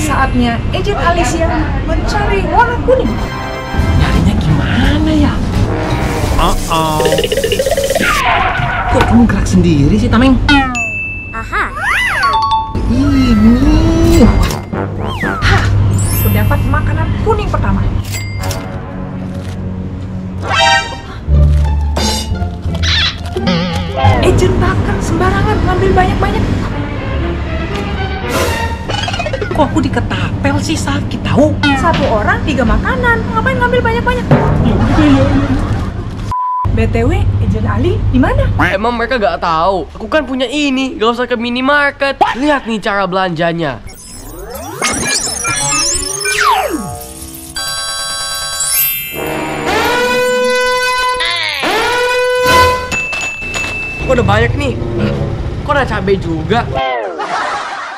Saatnya Agent Alicia mencari warna kuning. Nyarinya gimana ya? Oh oh. Kok kamu gerak sendiri sih, Tameng? Aha. Ini. Hah, mendapat makanan kuning pertama. Agent bahkan sembarangan ngambil banyak-banyak. Kok aku diketapel sih sakit tahu? Satu orang tiga makanan. Ngapain ngambil banyak-banyak? BTW, Agent Ali di mana? Emang mereka gak tahu? Aku kan punya ini, gak usah ke minimarket. Lihat nih cara belanjanya. Kok udah banyak nih? Kok ada cabai juga?